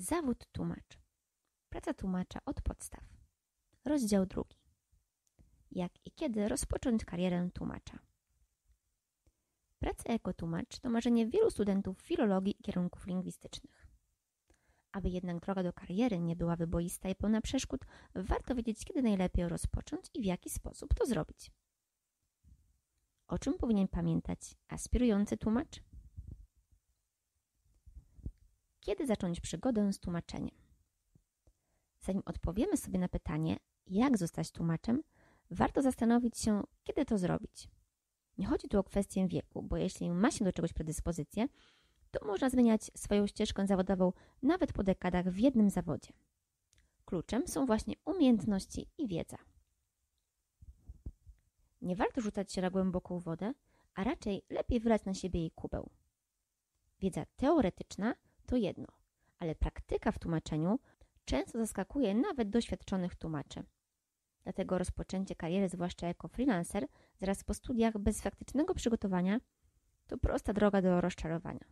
Zawód tłumacz. Praca tłumacza od podstaw. Rozdział drugi. Jak i kiedy rozpocząć karierę tłumacza? Praca jako tłumacz to marzenie wielu studentów filologii i kierunków lingwistycznych. Aby jednak droga do kariery nie była wyboista i pełna przeszkód, warto wiedzieć, kiedy najlepiej rozpocząć i w jaki sposób to zrobić. O czym powinien pamiętać aspirujący tłumacz? Kiedy zacząć przygodę z tłumaczeniem? Zanim odpowiemy sobie na pytanie, jak zostać tłumaczem, warto zastanowić się, kiedy to zrobić. Nie chodzi tu o kwestię wieku, bo jeśli ma się do czegoś predyspozycję, to można zmieniać swoją ścieżkę zawodową nawet po dekadach w jednym zawodzie. Kluczem są właśnie umiejętności i wiedza. Nie warto rzucać się na głęboką wodę, a raczej lepiej wylać na siebie jej kubeł. Wiedza teoretyczna to jedno, ale praktyka w tłumaczeniu często zaskakuje nawet doświadczonych tłumaczy. Dlatego rozpoczęcie kariery, zwłaszcza jako freelancer, zaraz po studiach bez faktycznego przygotowania, to prosta droga do rozczarowania.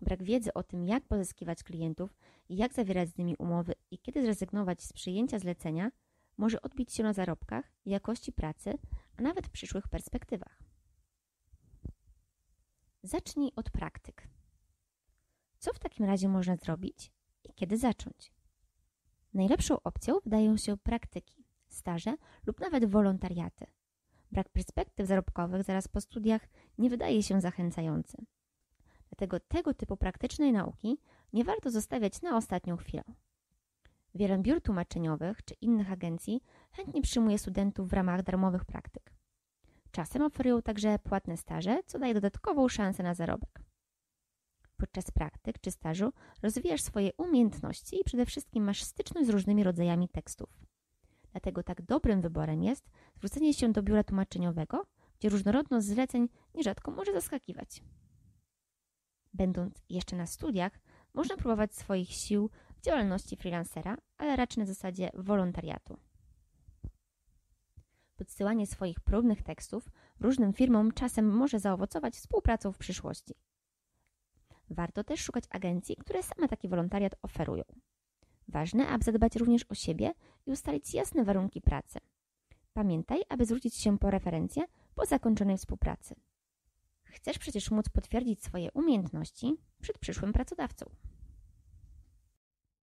Brak wiedzy o tym, jak pozyskiwać klientów, jak zawierać z nimi umowy i kiedy zrezygnować z przyjęcia zlecenia, może odbić się na zarobkach, jakości pracy, a nawet przyszłych perspektywach. Zacznij od praktyk. Co w takim razie można zrobić i kiedy zacząć? Najlepszą opcją wydają się praktyki, staże lub nawet wolontariaty. Brak perspektyw zarobkowych zaraz po studiach nie wydaje się zachęcający. Dlatego tego typu praktycznej nauki nie warto zostawiać na ostatnią chwilę. Wiele biur tłumaczeniowych czy innych agencji chętnie przyjmuje studentów w ramach darmowych praktyk. Czasem oferują także płatne staże, co daje dodatkową szansę na zarobek. Podczas praktyk czy stażu rozwijasz swoje umiejętności i przede wszystkim masz styczność z różnymi rodzajami tekstów. Dlatego tak dobrym wyborem jest zwrócenie się do biura tłumaczeniowego, gdzie różnorodność zleceń nierzadko może zaskakiwać. Będąc jeszcze na studiach, można próbować swoich sił w działalności freelancera, ale raczej na zasadzie wolontariatu. Podsyłanie swoich próbnych tekstów różnym firmom czasem może zaowocować współpracą w przyszłości. Warto też szukać agencji, które same taki wolontariat oferują. Ważne, aby zadbać również o siebie i ustalić jasne warunki pracy. Pamiętaj, aby zwrócić się po referencję po zakończonej współpracy. Chcesz przecież móc potwierdzić swoje umiejętności przed przyszłym pracodawcą.